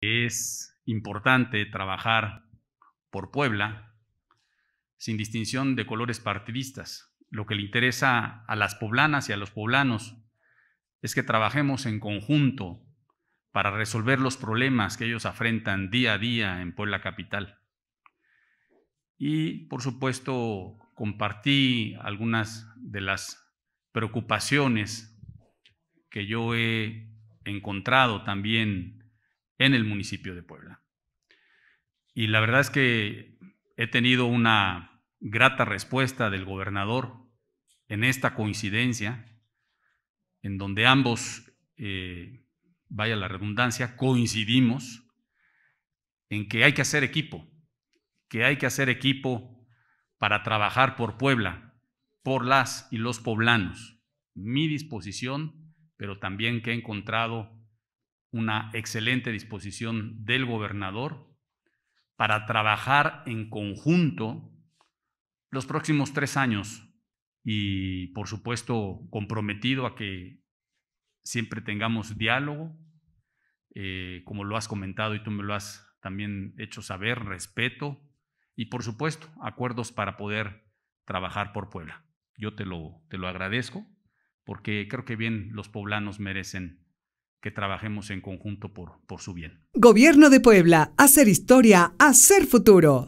Es importante trabajar por Puebla sin distinción de colores partidistas. Lo que le interesa a las poblanas y a los poblanos es que trabajemos en conjunto para resolver los problemas que ellos afrentan día a día en Puebla Capital. Y, por supuesto, compartí algunas de las preocupaciones que yo he encontrado también en el municipio de Puebla. Y la verdad es que he tenido una grata respuesta del gobernador en esta coincidencia, en donde ambos, eh, vaya la redundancia, coincidimos en que hay que hacer equipo, que hay que hacer equipo para trabajar por Puebla, por las y los poblanos. Mi disposición, pero también que he encontrado una excelente disposición del gobernador para trabajar en conjunto los próximos tres años y, por supuesto, comprometido a que siempre tengamos diálogo, eh, como lo has comentado y tú me lo has también hecho saber, respeto y, por supuesto, acuerdos para poder trabajar por Puebla. Yo te lo, te lo agradezco porque creo que bien los poblanos merecen que trabajemos en conjunto por, por su bien. Gobierno de Puebla, hacer historia, hacer futuro.